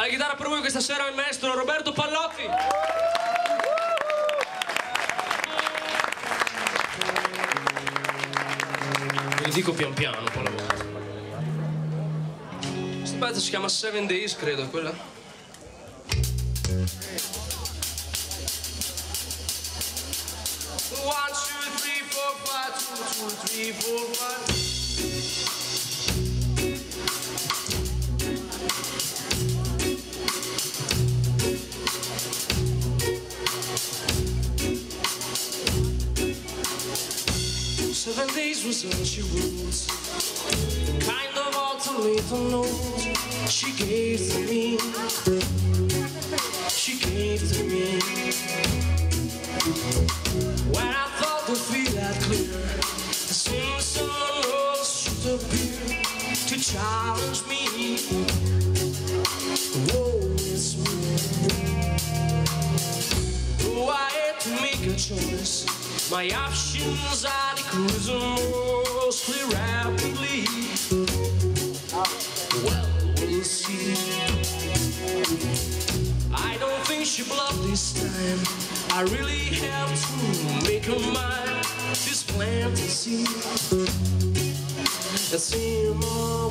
Alla chitarra per voi questa sera il maestro Roberto Pallotti. Li dico pian piano un po' la volta. Questo pezzo si chiama Seven Days, credo, è quella. One, two, three, four, five, two, two, three, four, five. Seven days was all she wrote. Kind of ultimatum note she gave to me. She gave to me. When I thought the field had clear, the Simpson rose should appear to challenge me. Whoa, make choice. My options are decreasing mostly rapidly. Well, we'll see. I don't think she bluffed this time. I really have to make her mind. This fantasy. That seem all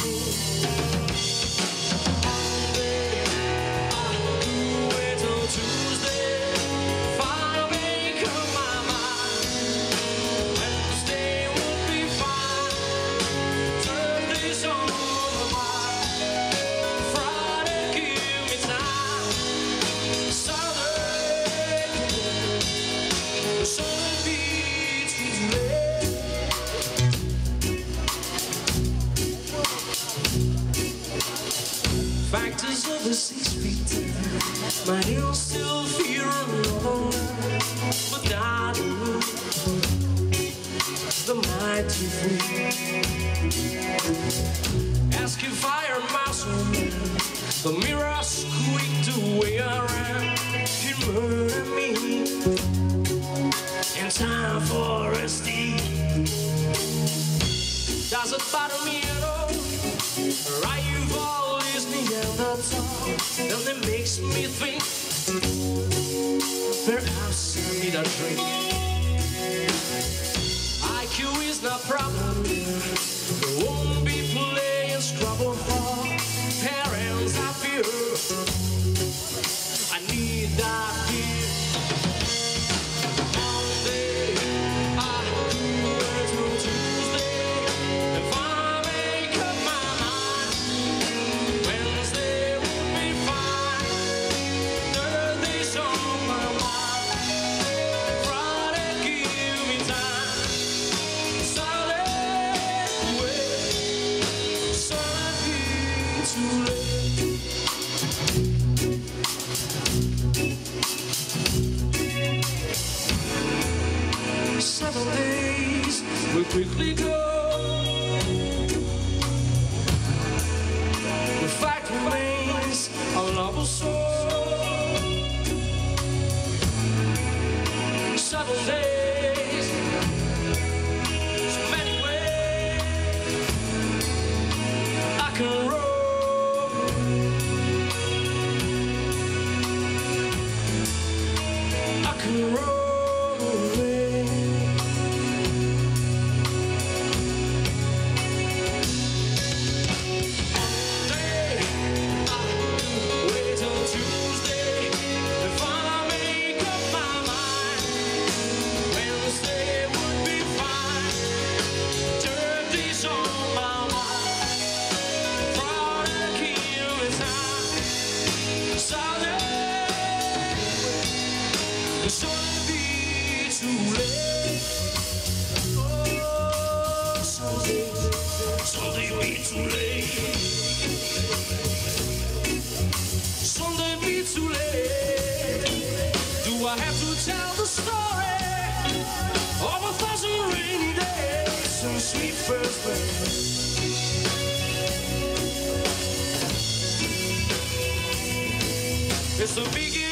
the six feet My heels still fear another But you The mighty free Ask if I am or man The mirror squeaked away around He murdered me. In time for a steed Does it bother me And it makes me think Perhaps I need a drink. IQ is not problem Seven days. Will quickly go I have to tell the story of a thousand rainy days and sweet first? It's the beginning.